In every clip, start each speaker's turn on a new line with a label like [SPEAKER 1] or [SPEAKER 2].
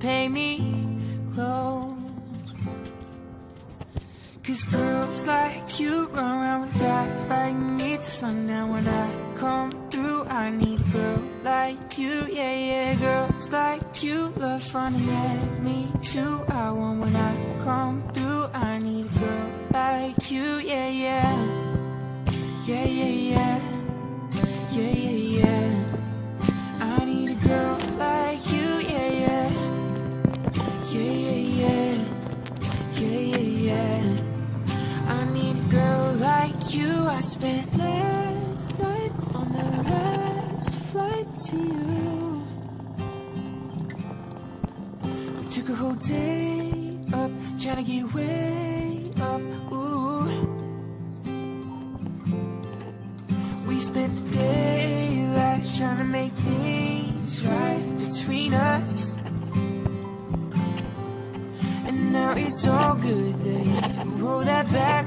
[SPEAKER 1] pay me close. Cause girls like you run around with guys like me till sundown. When I come through, I need a girl like you, yeah, yeah. Girls like you love and yeah, me too. I want when I come through, I need a girl like you, yeah. Yeah, yeah, yeah. Yeah, I spent last night on the last flight to you. We took a whole day up, trying to get way up. Ooh. We spent the daylight trying to make things right between us. And now it's all good, babe. Roll that Backwood,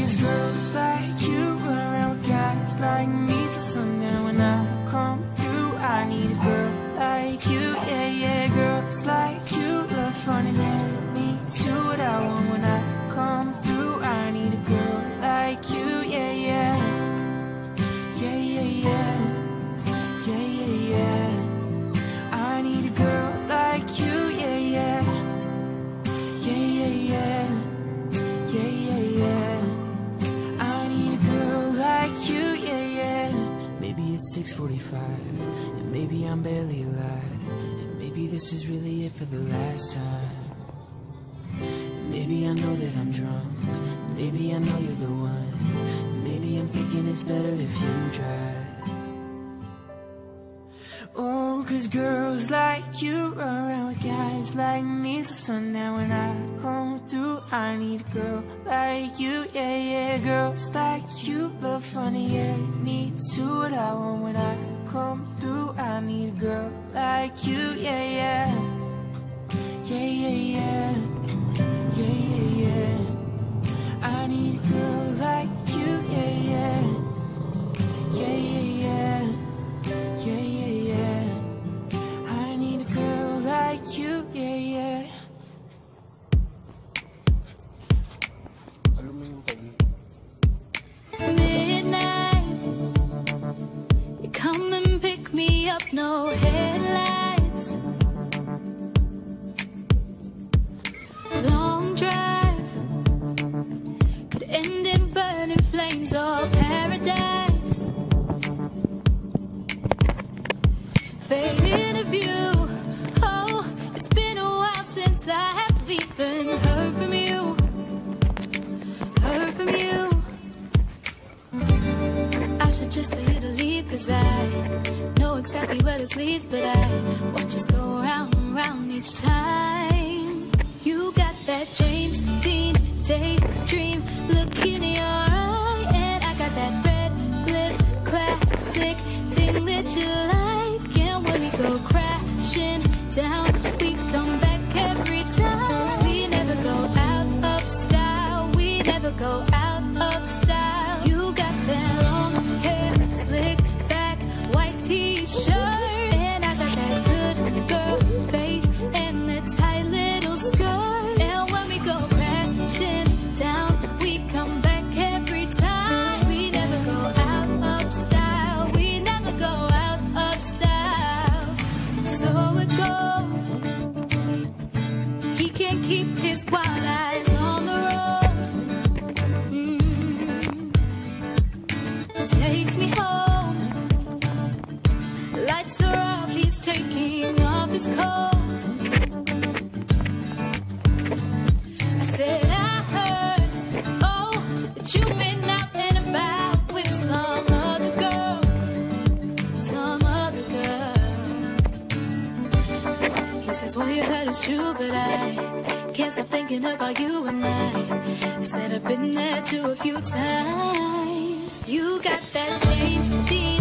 [SPEAKER 1] Cause girls like you run around guys like me till sundown. When I come through, I need a girl like you. Yeah, yeah, girls like you love fun 6:45, and maybe I'm barely alive, and maybe this is really it for the last time. Maybe I know that I'm drunk. Maybe I know you're the one. Maybe I'm thinking it's better if you drive. Oh, cause girls like you run around with guys like me till sundown. When I come through, I need a girl like you, yeah, yeah. Girls like you love funny, yeah. Me too, what I want come through. I need a girl like you, yeah, yeah. Yeah, yeah, yeah. Yeah, yeah, yeah. I need a girl
[SPEAKER 2] just tell you to leave Cause I know exactly where this leads But I watch us go round and round each time keep his eyes on the road. Mm-hmm. Takes me home. Lights are he's taking off his coat. I said, I heard, oh, that you've been out and about with some other girl. Some other girl. He says, well, you heard it's true, but I can't stop thinking about you and I. Said I've been there too a few times. You got that James Dean.